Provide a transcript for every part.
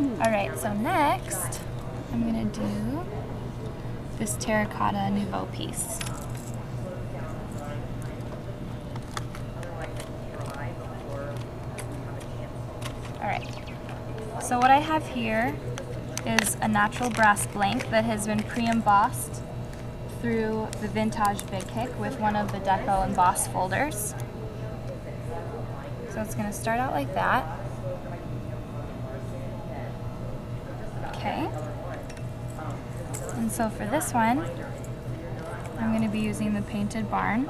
Alright, so next I'm gonna do this terracotta nouveau piece. Alright, so what I have here is a natural brass blank that has been pre-embossed through the Vintaj Big Kick with one of the Deco emboss folders. So it's to start out like that. Okay. And so for this one, I'm going to be using the Painted Barn.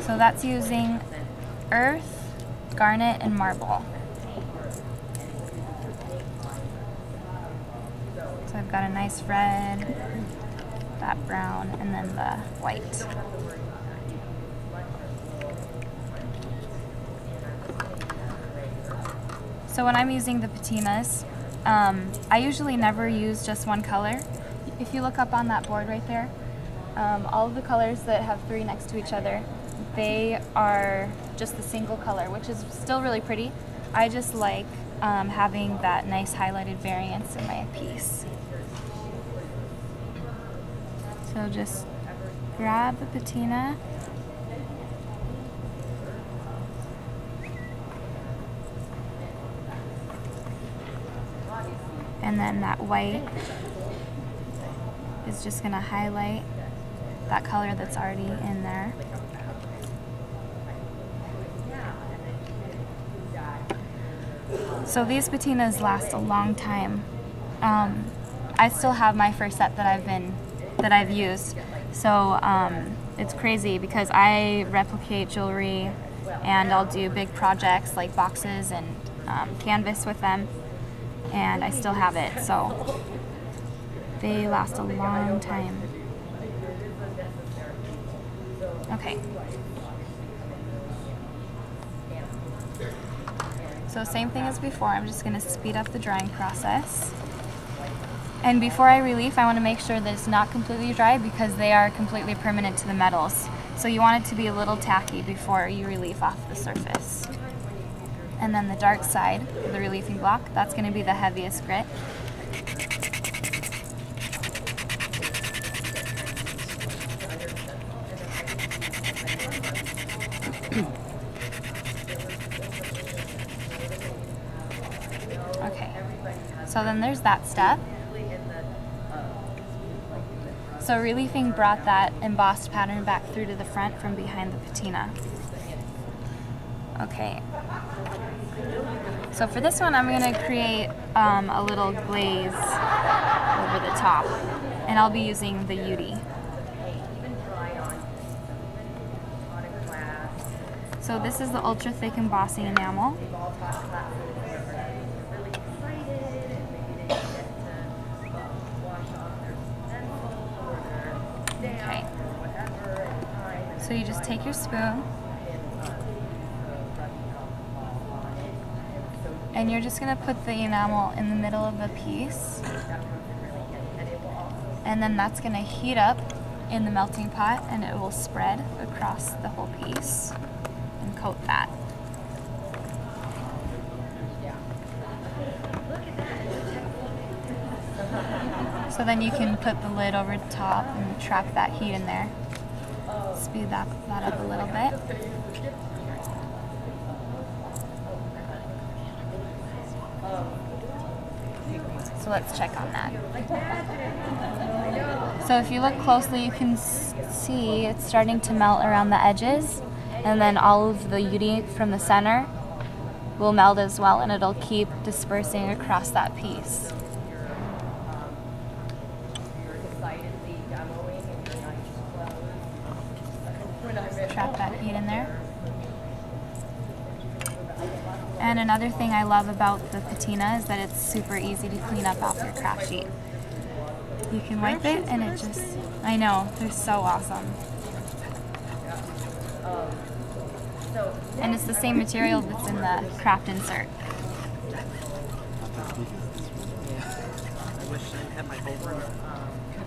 So that's using earth, garnet, and marble. So I've got a nice red, that brown, and then the white. So when I'm using the patinas, um, I usually never use just one color. If you look up on that board right there, um, all of the colors that have three next to each other, they are just the single color, which is still really pretty. I just like um, having that nice highlighted variance in my piece. So just grab the patina and then that white is just going to highlight that color that's already in there. So these patinas last a long time. Um, I still have my first set that I've been that I've used. So um, it's crazy because I replicate jewelry and I'll do big projects like boxes and um, canvas with them and I still have it. So they last a long time. Okay. So same thing as before, I'm just gonna speed up the drying process. And before I relief, I wanna make sure that it's not completely dry because they are completely permanent to the metals. So you want it to be a little tacky before you relief off the surface. And then the dark side, the reliefing block, that's gonna be the heaviest grit. okay, so then there's that step. So reliefing brought that embossed pattern back through to the front from behind the patina. Okay. So for this one, I'm going to create um, a little glaze over the top, and I'll be using the UTEE. So this is the ultra thick embossing enamel. Okay. So you just take your spoon and you're just going to put the enamel in the middle of the piece and then that's going to heat up in the melting pot and it will spread across the whole piece and coat that. So then you can put the lid over top and trap that heat in there. Speed that, that up a little bit. Let's check on that. So if you look closely, you can see it's starting to melt around the edges, and then all of the UTEE from the center will melt as well, and it'll keep dispersing across that piece. Trap that heat in there. And another thing I love about the patina is that it's super easy to clean up off your craft sheet. You can wipe it and it just, I know, they're so awesome. And it's the same material that's in the craft insert. I wish I had my whole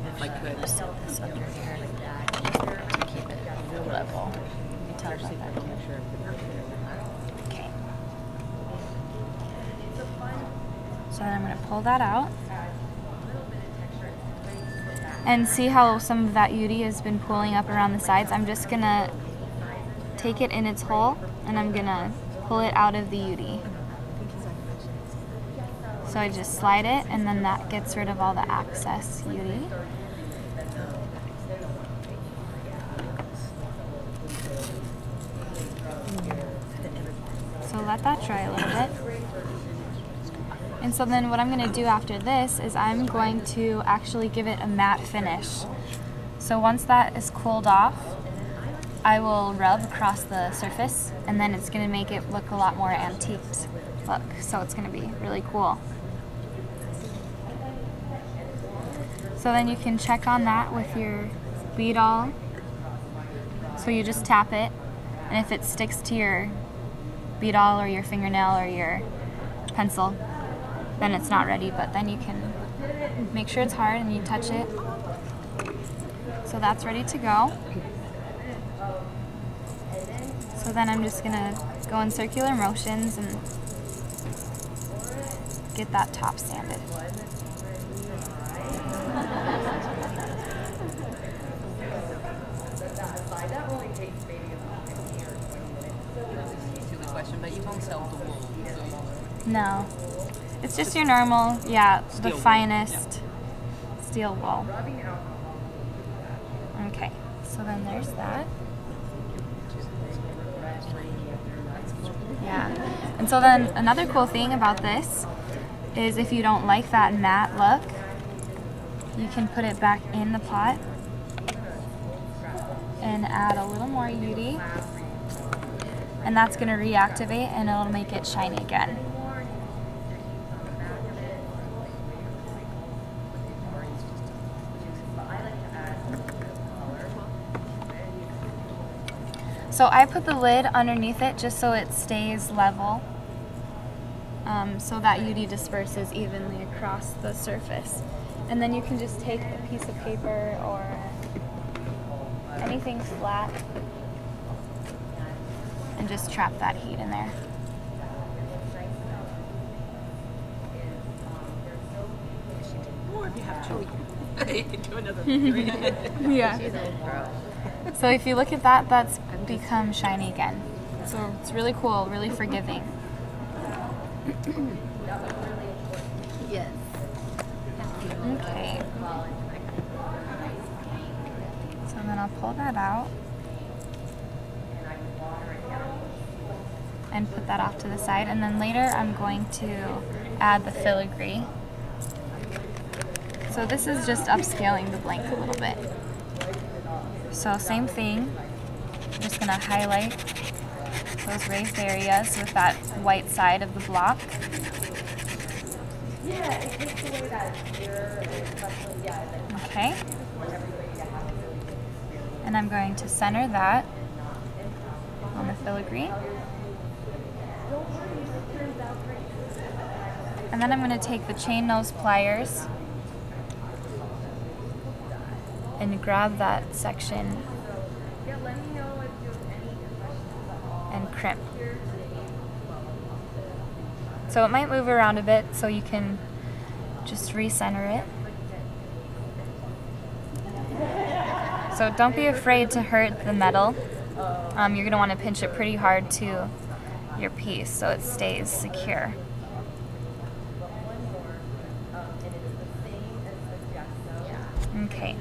if I could. Set this under here to keep it level. You can tell about that. Then I'm going to pull that out. And see how some of that UTEE has been pulling up around the sides? I'm just going to take it in its hole and I'm going to pull it out of the UTEE. So I just slide it and then that gets rid of all the excess UTEE. So let that dry a little bit. And so then what I'm going to do after this is I'm going to actually give it a matte finish. So once that is cooled off, I will rub across the surface and then it's going to make it look a lot more antiqued look. So it's going to be really cool. So then you can check on that with your bead awl. So you just tap it and if it sticks to your bead awl or your fingernail or your pencil, then it's not ready, but then you can make sure it's hard and you touch it. So that's ready to go. So then I'm just gonna go in circular motions and get that top sanded. Silly question, but you won't sell the wool. No. It's just your normal, yeah, the Steel finest steel wool. Okay, so then there's that. Yeah. And so then another cool thing about this is if you don't like that matte look, you can put it back in the pot and add a little more UTEE. And that's going to reactivate and it'll make it shiny again. So I put the lid underneath it just so it stays level. Um, so that UTEE disperses evenly across the surface. And then you can just take a piece of paper or anything flat and just trap that heat in there. Or if you have children. Do another three. Yeah. So if you look at that, that's become shiny again. So it's really cool, really forgiving. Yes. Okay. So then I'll pull that out and put that off to the side. And then later I'm going to add the filigree. So this is just upscaling the blank a little bit. So same thing. I'm just gonna highlight those raised areas with that white side of the block. Okay. And I'm going to center that on the filigree. And then I'm going to take the chain nose pliers and grab that section and crimp. So it might move around a bit so you can just recenter it. So don't be afraid to hurt the metal. Um, you're going to want to pinch it pretty hard to your piece so it stays secure. Okay.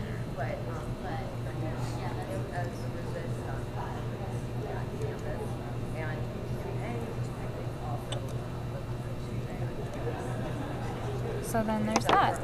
So then there's that.